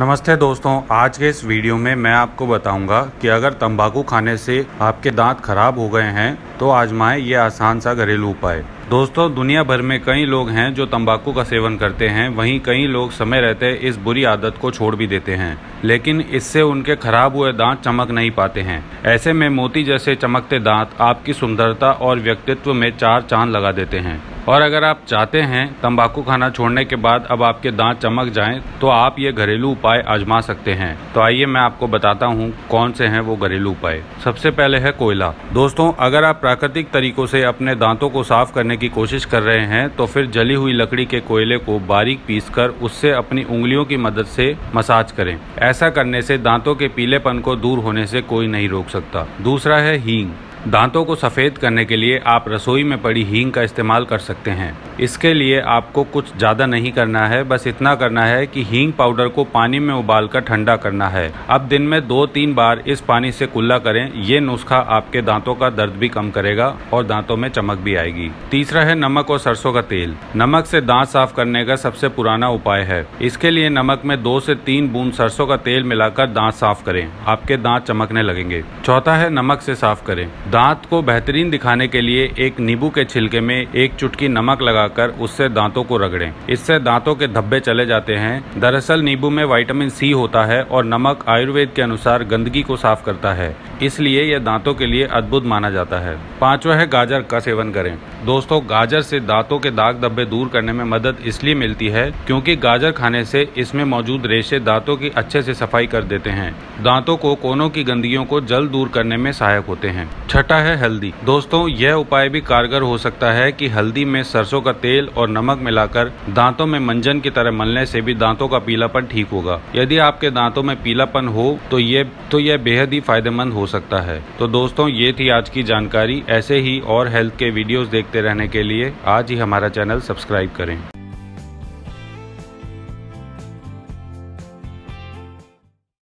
नमस्ते दोस्तों, आज के इस वीडियो में मैं आपको बताऊँगा कि अगर तंबाकू खाने से आपके दांत खराब हो गए हैं तो आजमाएँ ये आसान सा घरेलू उपाय। दोस्तों, दुनिया भर में कई लोग हैं जो तंबाकू का सेवन करते हैं। वहीं कई लोग समय रहते इस बुरी आदत को छोड़ भी देते हैं। लेकिन इससे उनके खराब हुए दांत चमक नहीं पाते हैं। ऐसे में मोती जैसे चमकते दांत आपकी सुंदरता और व्यक्तित्व में चार चाँद लगा देते हैं। और अगर आप चाहते हैं तंबाकू खाना छोड़ने के बाद अब आपके दांत चमक जाएँ तो आप ये घरेलू उपाय आजमा सकते हैं। तो आइए मैं आपको बताता हूँ कौन से हैं वो घरेलू उपाय। सबसे पहले है कोयला। दोस्तों, अगर आप प्राकृतिक तरीकों से अपने दांतों को साफ़ करने की कोशिश कर रहे हैं तो फिर जली हुई लकड़ी के कोयले को बारीक पीस कर उससे अपनी उंगलियों की मदद से मसाज करें। ऐसा करने से दांतों के पीलेपन को दूर होने से कोई नहीं रोक सकता। दूसरा है हींग। दांतों को सफ़ेद करने के लिए आप रसोई में पड़ी हींग का इस्तेमाल कर सकते हैं। इसके लिए आपको कुछ ज़्यादा नहीं करना है, बस इतना करना है कि हींग पाउडर को पानी में उबालकर ठंडा करना है। अब दिन में दो तीन बार इस पानी से कुल्ला करें, ये नुस्खा आपके दांतों का दर्द भी कम करेगा और दांतों में चमक भी आएगी। तीसरा है नमक और सरसों का तेल। नमक से दांत साफ़ करने का सबसे पुराना उपाय है। इसके लिए नमक में दो से तीन बूंद सरसों का तेल मिलाकर दांत साफ़ करें, आपके दांत चमकने लगेंगे। चौथा है नमक से साफ़ करें। दांत को बेहतरीन दिखाने के लिए एक नींबू के छिलके में एक चुटकी नमक लगाकर उससे दांतों को रगड़ें। इससे दांतों के धब्बे चले जाते हैं। दरअसल नींबू में विटामिन सी होता है और नमक आयुर्वेद के अनुसार गंदगी को साफ़ करता है। इसलिए यह दांतों के लिए अद्भुत माना जाता है। पांचवा है गाजर का सेवन करें। दोस्तों, गाजर से दांतों के दाग धब्बे दूर करने में मदद इसलिए मिलती है क्योंकि गाजर खाने से इसमें मौजूद रेशे दांतों की अच्छे से सफ़ाई कर देते हैं। दांतों को कोनों की गंदगियों को जल्द दूर करने में सहायक होते हैं। छठा है हल्दी। दोस्तों, यह उपाय भी कारगर हो सकता है कि हल्दी में सरसों का तेल और नमक मिलाकर दांतों में मंजन की तरह मलने से भी दांतों का पीलापन ठीक होगा। यदि आपके दांतों में पीलापन हो तो ये तो यह बेहद ही फ़ायदेमंद हो सकता है। तो दोस्तों, ये थी आज की जानकारी। ऐसे ही और हेल्थ के वीडियोस देखते रहने के लिए आज ही हमारा चैनल सब्सक्राइब करें।